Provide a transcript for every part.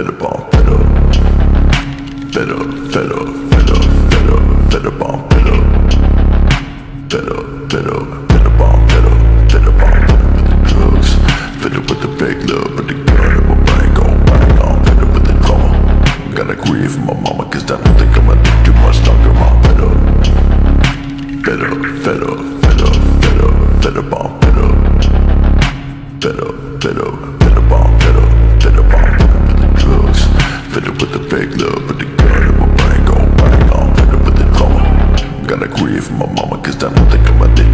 Better bomb, better. Better, better, better, better, better bomb, better. Better, better, better bomb, better, better bomb, better with the drugs. Better with the big love, with the gun, and my bang on, bang on. Better with the drama. Gotta grieve my mama, cause that don't think I'm gonna do much longer, mom. Better, better, better, better, better, better bomb, better. Better, better. from my mama, cause I don't think I'm.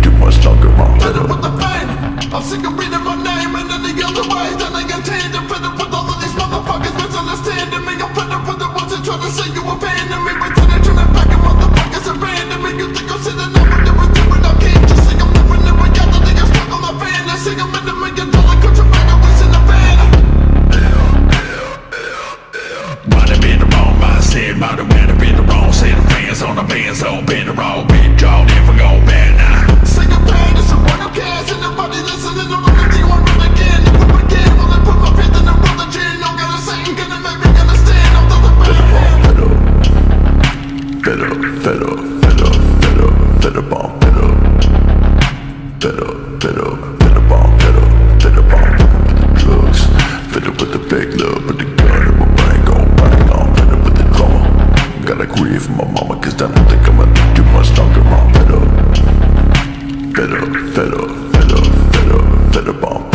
Pedal, pedal, pedal, pedal, pedal bomb, pedal. Pedal, pedal, pedal bomb, pedal, pedal bomb, pedal with the drugs. Pedal with the big love, with the gun in my bang on, bang on, pedal with the drama. Gotta grieve my mama, cause I don't think I'm gonna do much longer, mom. Pedal, pedal, pedal, pedal, pedal, pedal bomb.